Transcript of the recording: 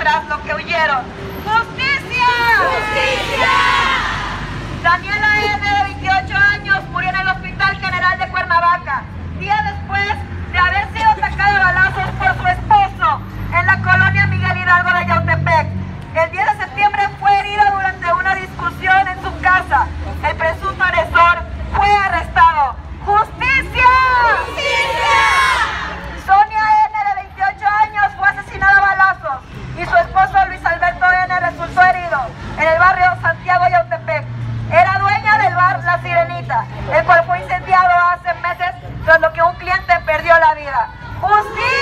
tras lo que huyeron. El cual fue incendiado hace meses tras lo que un cliente perdió la vida. ¡Justicia!